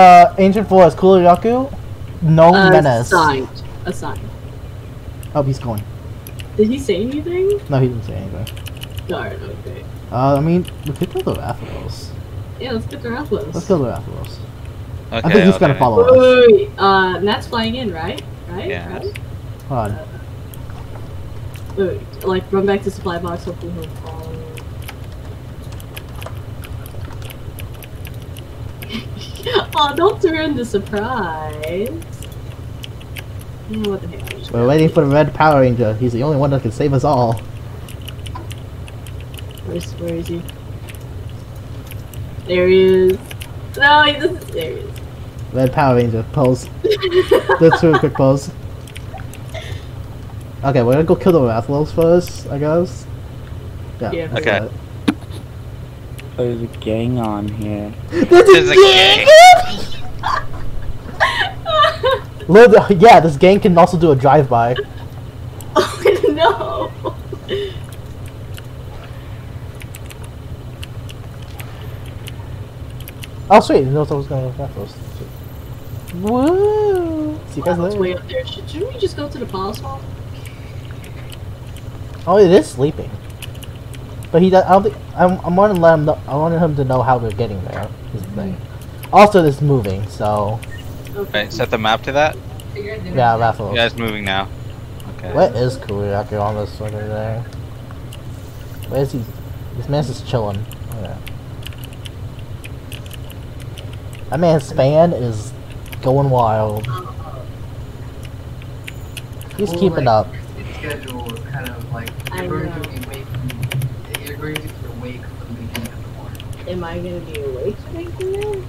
Uh, Ancient Forest, Kulu-Ya-Ku, no Uh, menace. Assigned. Assigned. Oh, he's going. Did he say anything? No, he didn't say anything. Darn, okay. Uh, I mean, we could kill the Rathalos. Yeah, let's get the Rathalos. Let's kill the Rathalos. Okay, I think he's I'll gonna follow Wait, us. wait, wait, uh, Nat's flying in, right? Right? Yeah. Right? Hold on. Wait, like, run back to supply box, hopefully he'll follow. oh, don't ruin the surprise. What the heck? We're waiting for the Red Power Ranger. He's the only one that can save us all. Where's, where is he? There he is. No, he doesn't. There he is. Red Power Ranger, pose. Let's do a quick pose. Okay, we're gonna go kill the Rathalos first, I guess. Yeah. Yeah. Okay. Do it. There's a gang on here. There's a gang. Lit- yeah, this gang can also do a drive-by. oh no! Oh, sweet, you know I was gonna go Rathalos. Woo! See you guys Wow, it's way up there. Should, shouldn't we just go to the palace hall? Oh, it is sleeping. But he does, I don't think, I'm, I'm wanting to let him know, I wanted him to know how we're getting there, is the thing. Also, it's moving, so, Okay. Set the map to that. yeah, Rathalos. Yeah, it's moving now. Okay. What is Kulu-Ya-Ku on this fucking there? Where is he? This man's just chilling. Yeah. That man's span is going wild. He's Well, keeping like, up. Its schedule is kind of like I you're going to be awake from you're going to be awake from the beginning of the morning. Am I gonna be awake to make dinner?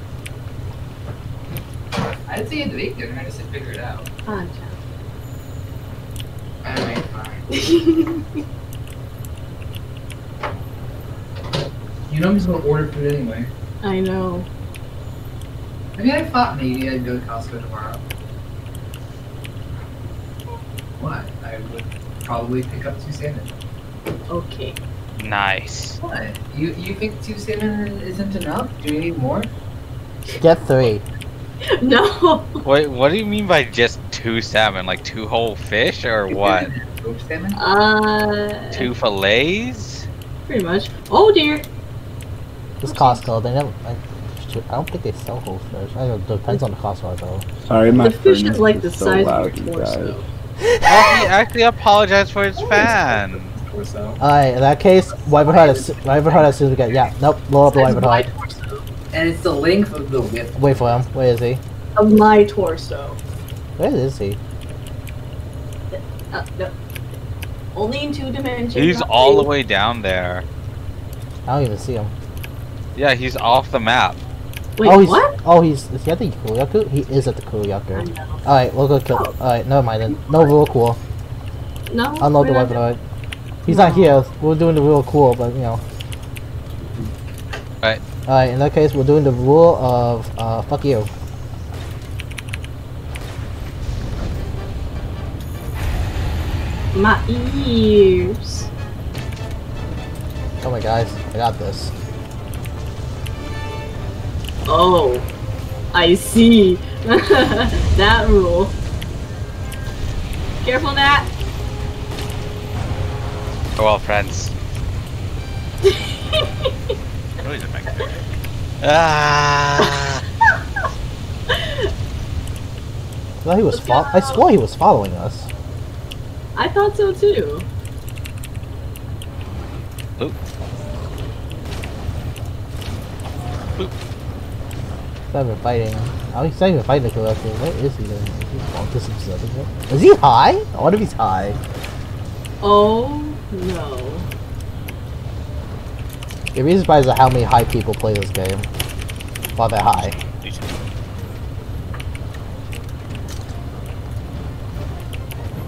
I'd say it's awake dinner. I just said figure it out. Ah, Alright, fine. child. You know I'm just gonna order food anyway. I know. I mean, I thought maybe I'd go to Costco tomorrow. What? I would probably pick up two sandwiches. Okay. Nice. What? You you think two salmon isn't enough? Do you need more? Get three. No. Wait, what do you mean by just two salmon? Like two whole fish or what? Roach salmon? Uh. Two fillets? Pretty much. Oh dear. This Costco, they never. Like, I don't think they sell whole fish. I don't know, depends on the Costco though. Sorry, my the fish is like the so size loud, of you your torso. Oh, he actually apologized for his fan. Or so. Alright, in that case, Wyvern Heart as, Wyvern Heart as soon as we get. Yeah, nope, load up the Size Wyvern of my Heart. torso. And it's the length of the width. Wait for him. Where is he? Of my torso. Where is he? Uh, no. Only in two dimensions. He's not all the way down there. I don't even see him. Yeah, he's off the map. Wait, oh, he's, what? Oh, he's. Is he at the Kulu-Ya-Ku? He is at the I Kulu-Ya-Ku. Alright, we'll go kill. Oh. Alright, never mind then. No, real cool. No. Unload the we're not weapon, alright. He's not here. We're doing the real cool, but you know. Right. Alright, in that case, we're doing the rule of, uh, fuck you. My ears. Come on, guys. I got this. Oh, I see. that rule. Careful, Nat. We're all friends. Really didn't make sense. Ah! I thought he was. Let's Fo- I swore he was following us. I thought so too. Oop. Oop. He's not even fighting. Oh, he's not even fighting the collector. Where is he then? Is he long distance isn't it? Is he high? I wonder if he's high. Oh no. You'd be surprised at how many high people play this game. While they're high.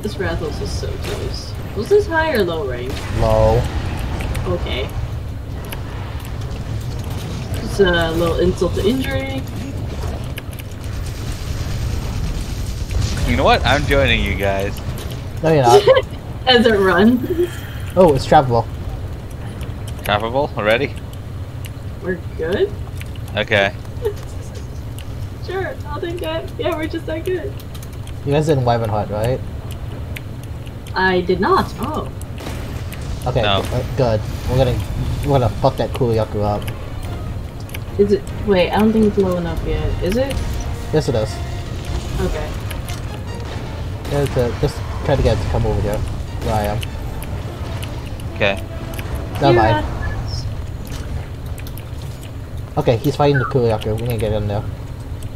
This Rathos is so close. Was this high or low rank? Low. Okay. Just a little insult to injury. You know what? I'm joining you guys. No, you're not. As it runs. Oh, it's trappable. Trappable already? We're good? Okay. Sure, I'll take that. Yeah, we're just that good. You guys didn't Wyvern Heart, right? I did not. Oh. Okay, No. uh, good. We're gonna we're gonna fuck that Kulu-Ya-Ku up. Is it? Wait, I don't think it's low enough yet. Is it? Yes, it is. Okay. Just, uh, just try to get it to come over here. Where I am. Okay. Never Yeah. mind. Okay, he's fighting the Kulu-Ya-Ku. We need to get in there.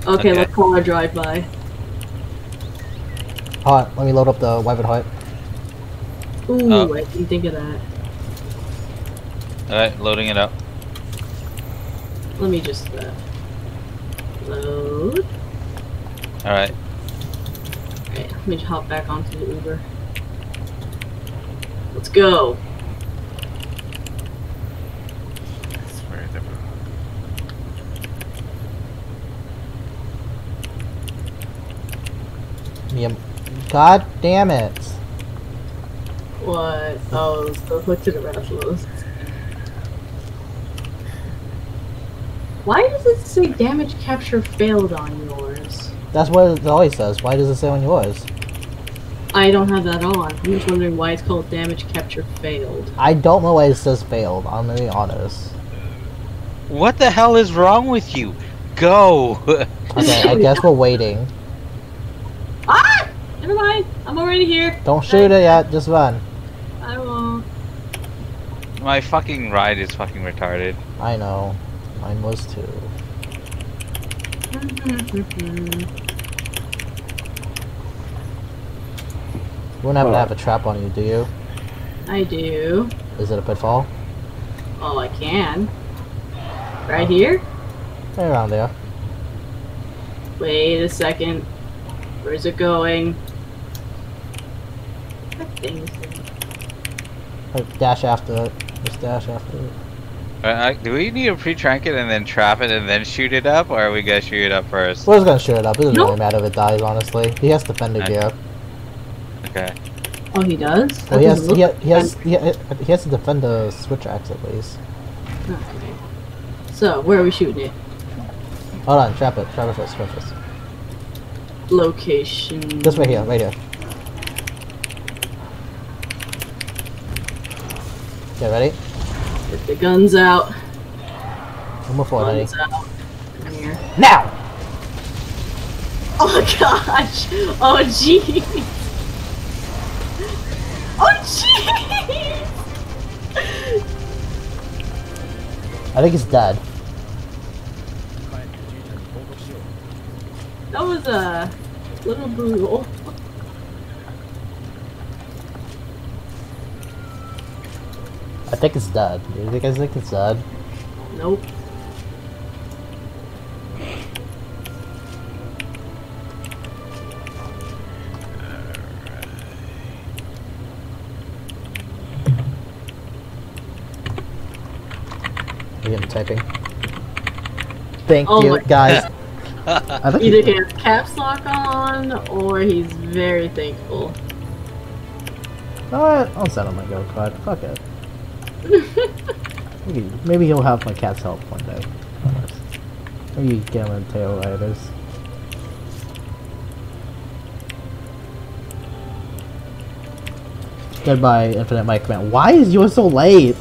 Okay, Okay. let's call our drive-by. Hold on, let me load up the Wyvern Heart. Ooh, Oh. I didn't think of that. Alright, loading it up. Let me just uh, load. Alright. Alright, let me just hop back onto the Uber. Let's go. God damn it. What? Oh, so look to the Rathalos. Why does it say damage capture failed on yours? That's what it always says. Why does it say on yours? I don't have that on. I'm just wondering why it's called damage capture failed. I don't know why it says failed, I'm gonna be honest. What the hell is wrong with you? Go! Okay, I guess we're waiting. Never mind. I'm already here. Don't shoot it yet, just run. I won't. My fucking ride is fucking retarded. I know. Mine was too. You wouldn't happen to have a trap on you, do you? I do. Is it a pitfall? Oh, I can. Right here? Right around there. Wait a second. Where's it going? That thing's Like, dash after it. Just dash after it. Uh, do we need to pre-trank it and then trap it and then shoot it up, or are we gonna shoot it up first? We're just gonna shoot it up. It doesn't Nope. really matter if it dies, honestly. He has defender Okay. gear. Okay. Oh, he does? Well, he has, he, look he has, he has, he has to defend the switch axe at least. Okay. So, where are we shooting it? Hold on, trap it. Trap it first, trap it first. Location. This right here, right here. Okay, ready? Get the guns out. One more forward, honey. Guns out. Come here. Now! Oh gosh! Oh jeez! Oh jeez! I think it's dead. That was a little brutal. Think it's dead. Do you guys think it's dead? Nope. You typing? Thank Oh you, guys. Either he- has caps lock on or he's very thankful. No, I'll send him my go card. Fuck it. Maybe, maybe he'll have my cat's help one day. Maybe get him tail riders. Goodbye, Infinite Mike Man. Why is yours so late?